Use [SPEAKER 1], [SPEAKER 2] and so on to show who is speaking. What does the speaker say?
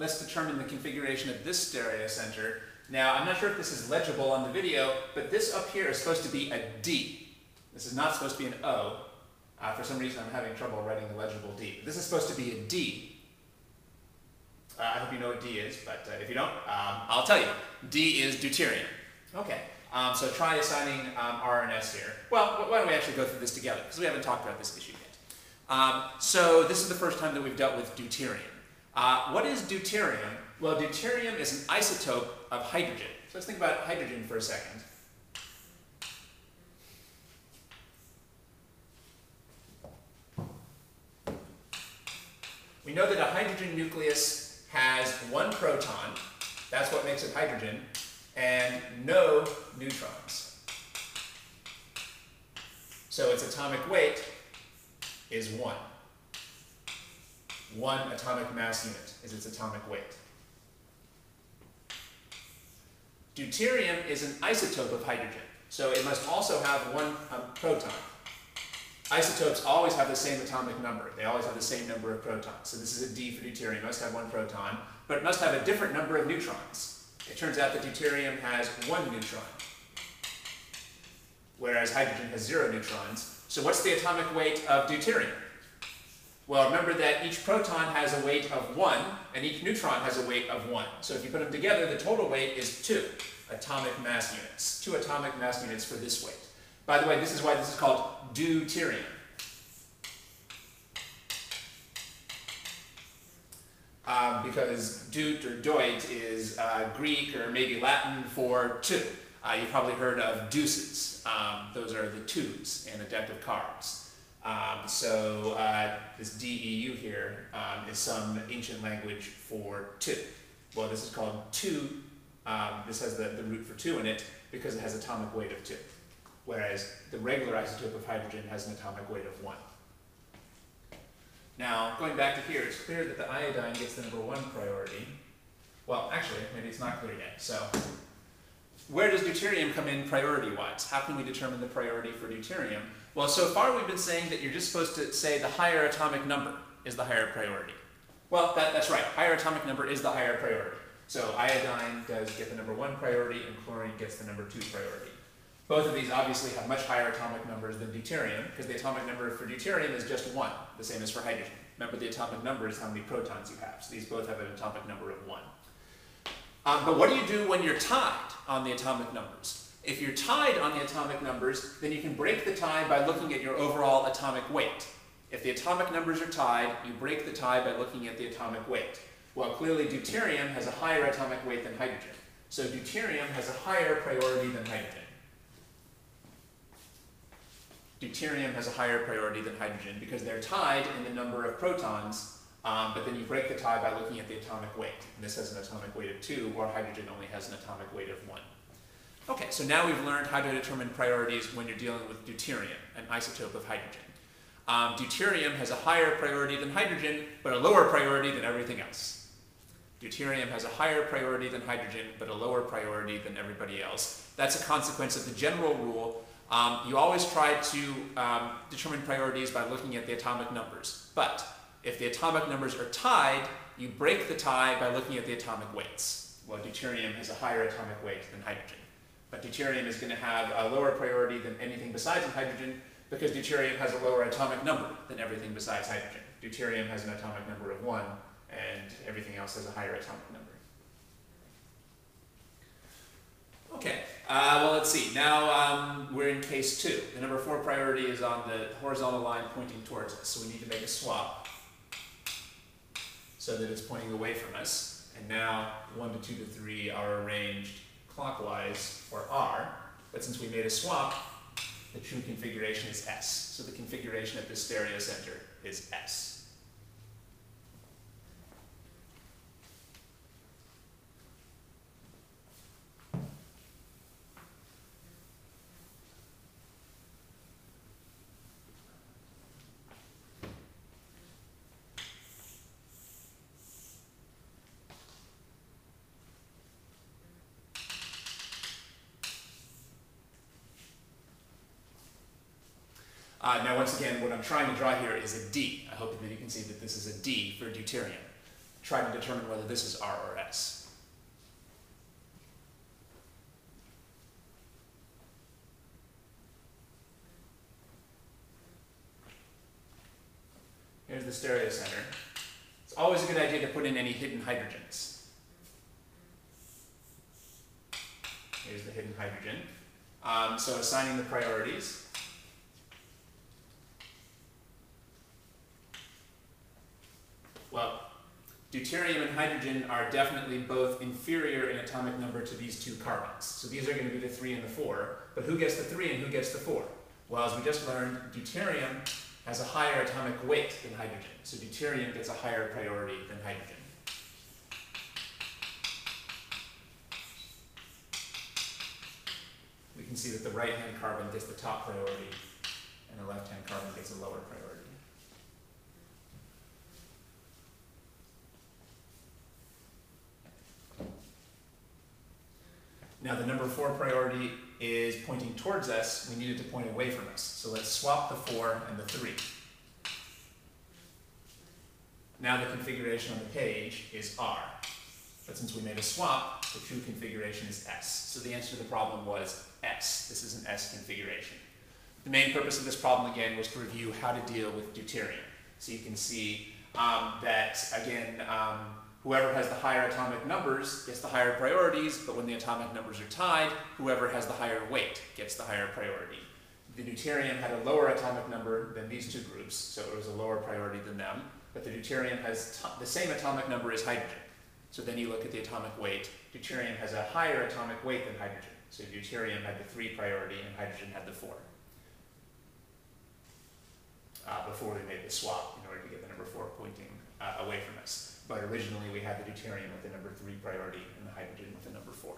[SPEAKER 1] let's determine the configuration of this stereocenter. Now, I'm not sure if this is legible on the video, but this up here is supposed to be a D. This is not supposed to be an O. Uh, for some reason, I'm having trouble writing the legible D. This is supposed to be a D. Uh, I hope you know what D is, but uh, if you don't, um, I'll tell you. D is deuterium. Okay, um, so try assigning um, R and S here. Well, why don't we actually go through this together, because we haven't talked about this issue yet. Um, so this is the first time that we've dealt with deuterium. Uh, what is deuterium? Well, deuterium is an isotope of hydrogen. So let's think about hydrogen for a second. We know that a hydrogen nucleus has one proton, that's what makes it hydrogen, and no neutrons. So its atomic weight is 1. One atomic mass unit is its atomic weight. Deuterium is an isotope of hydrogen, so it must also have one um, proton. Isotopes always have the same atomic number. They always have the same number of protons. So this is a D for deuterium. It must have one proton, but it must have a different number of neutrons. It turns out that deuterium has one neutron, whereas hydrogen has zero neutrons. So what's the atomic weight of deuterium? Well, remember that each proton has a weight of 1, and each neutron has a weight of 1. So if you put them together, the total weight is 2 atomic mass units. 2 atomic mass units for this weight. By the way, this is why this is called deuterium. Um, because deut or deut is uh, Greek or maybe Latin for two. Uh, you've probably heard of deuces. Um, those are the twos in a deck of cards. Um, so uh, this DEU here um, is some ancient language for two. Well, this is called two. Um, this has the, the root for two in it because it has atomic weight of two whereas the regular isotope of hydrogen has an atomic weight of 1. Now, going back to here, it's clear that the iodine gets the number 1 priority. Well, actually, maybe it's not clear yet. So, where does deuterium come in priority-wise? How can we determine the priority for deuterium? Well, so far we've been saying that you're just supposed to say the higher atomic number is the higher priority. Well, that, that's right. Higher atomic number is the higher priority. So iodine does get the number 1 priority, and chlorine gets the number 2 priority. Both of these obviously have much higher atomic numbers than deuterium, because the atomic number for deuterium is just 1, the same as for hydrogen. Remember, the atomic number is how many protons you have, so these both have an atomic number of 1. Um, but what do you do when you're tied on the atomic numbers? If you're tied on the atomic numbers, then you can break the tie by looking at your overall atomic weight. If the atomic numbers are tied, you break the tie by looking at the atomic weight. Well, clearly deuterium has a higher atomic weight than hydrogen. So deuterium has a higher priority than hydrogen deuterium has a higher priority than hydrogen because they're tied in the number of protons, um, but then you break the tie by looking at the atomic weight. And this has an atomic weight of 2, while hydrogen only has an atomic weight of 1. Okay, so now we've learned how to determine priorities when you're dealing with deuterium, an isotope of hydrogen. Um, deuterium has a higher priority than hydrogen, but a lower priority than everything else. Deuterium has a higher priority than hydrogen, but a lower priority than everybody else. That's a consequence of the general rule um, you always try to um, determine priorities by looking at the atomic numbers. But if the atomic numbers are tied, you break the tie by looking at the atomic weights. Well, deuterium has a higher atomic weight than hydrogen. But deuterium is going to have a lower priority than anything besides hydrogen because deuterium has a lower atomic number than everything besides hydrogen. Deuterium has an atomic number of 1, and everything else has a higher atomic number. Okay, uh, well, let's see. Now um, we're in case two. The number four priority is on the horizontal line pointing towards us, so we need to make a swap so that it's pointing away from us. And now one to two to three are arranged clockwise for R, but since we made a swap, the true configuration is S. So the configuration of this stereo center is S. Uh, now, once again, what I'm trying to draw here is a D. I hope that you can see that this is a D for deuterium. try to determine whether this is R or S. Here's the stereocenter. It's always a good idea to put in any hidden hydrogens. Here's the hidden hydrogen. Um, so assigning the priorities. Well, deuterium and hydrogen are definitely both inferior in atomic number to these two carbons. So these are going to be the 3 and the 4. But who gets the 3 and who gets the 4? Well, as we just learned, deuterium has a higher atomic weight than hydrogen. So deuterium gets a higher priority than hydrogen. We can see that the right-hand carbon gets the top priority and the left-hand carbon gets a lower priority. Now the number four priority is pointing towards us, we need it to point away from us. So let's swap the four and the three. Now the configuration on the page is R. But since we made a swap, the true configuration is S. So the answer to the problem was S. This is an S configuration. The main purpose of this problem, again, was to review how to deal with deuterium. So you can see um, that, again, um, Whoever has the higher atomic numbers gets the higher priorities, but when the atomic numbers are tied, whoever has the higher weight gets the higher priority. The deuterium had a lower atomic number than these two groups, so it was a lower priority than them, but the deuterium has the same atomic number as hydrogen. So then you look at the atomic weight, deuterium has a higher atomic weight than hydrogen. So deuterium had the three priority and hydrogen had the four. Uh, before we made the swap in order to get the number four pointing uh, away from us but originally, we had the deuterium with the number three priority and the hydrogen with the number four.